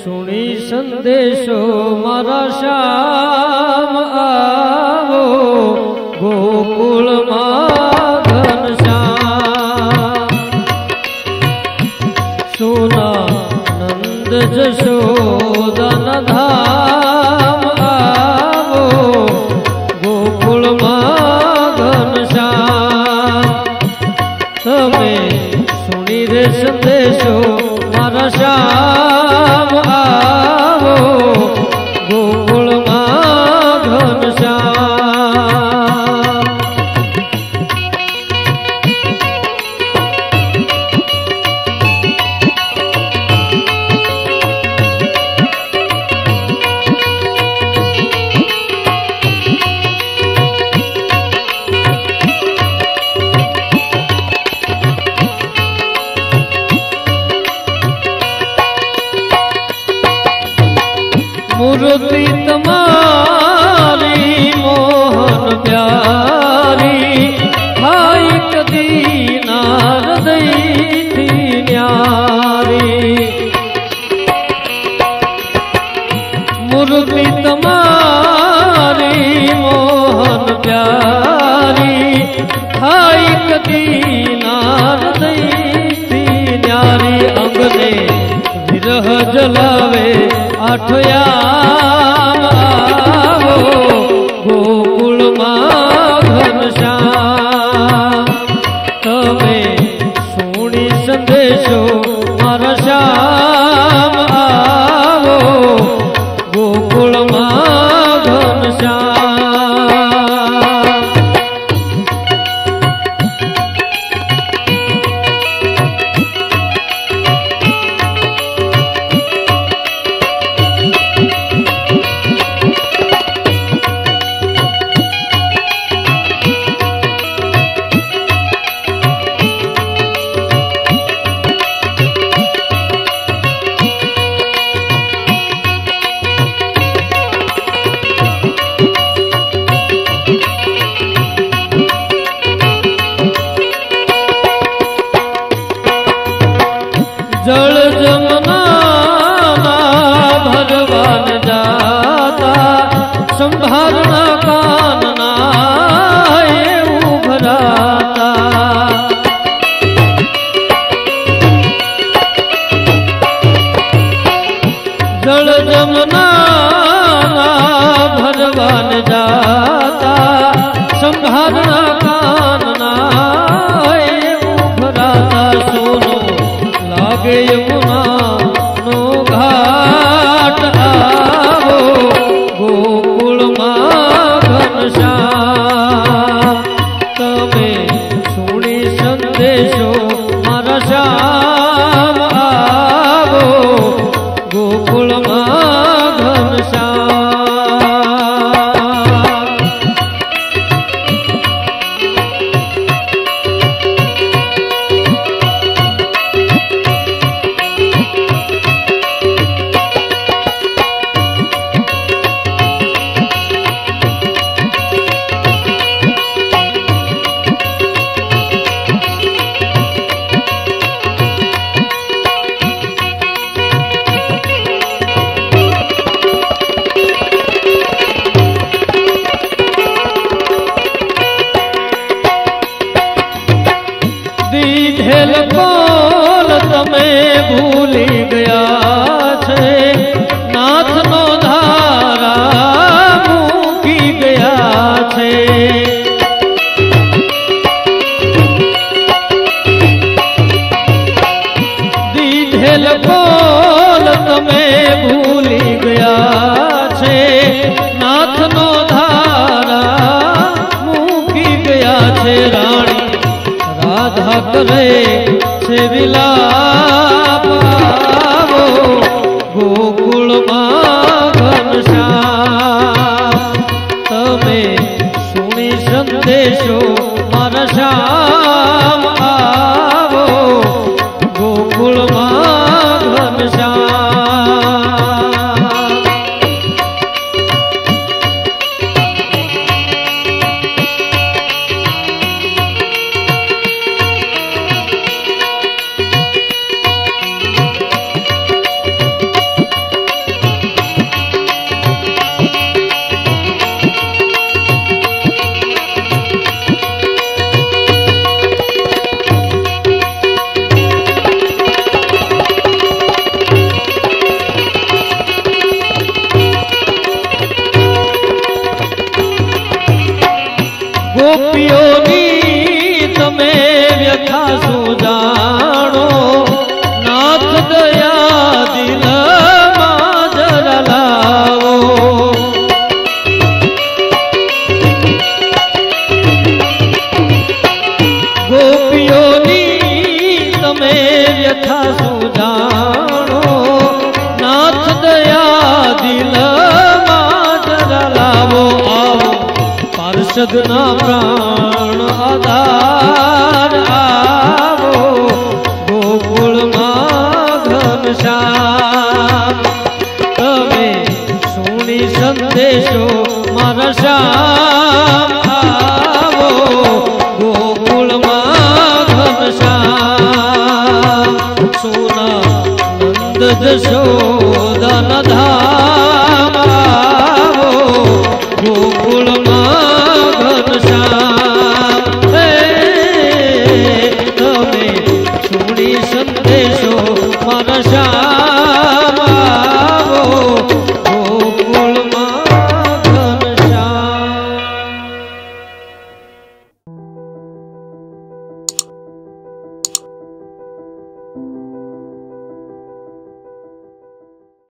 સુણી સંદેશો મારા શ્યામ આવો ગોકુળમાં ઘનશ્યામ સોના નંદ જશોદન ધામ આવો ગોકુળમાં ઘનશ્યામ તમે સુણી રે સંદેશો મારા શ્યામ આવો પ્યારી હાય કદી નારદઈથી ન્યારી મૂર્તિ તમારી મોહન પ્યારી હાય કદી નારદઈથી ન્યારી અંગને વિરહ જલાવે આઠયામ સંભારના કોલ તમે ભૂલી ગયા છે નાથનો ધારા મૂકી ગયા છે દીધેલ કોલ તમે ભૂલી ગયા છે નાથનો ધારા મૂકી ગયા છે રાધા કરે છે વિલાપ આવો ગોકુળમાં ઘનશ્યામ તમે સુણી સંદેશો મારા શ્યામ આવો ગોકુળમાં પાર્ષદના પ્રાણ આધાર આવો ગોકુળમાં ઘનશ્યામ. તમે સુણી સંદેશો મારા શ્યામ આવો ગોકુળમાં ઘનશ્યામ.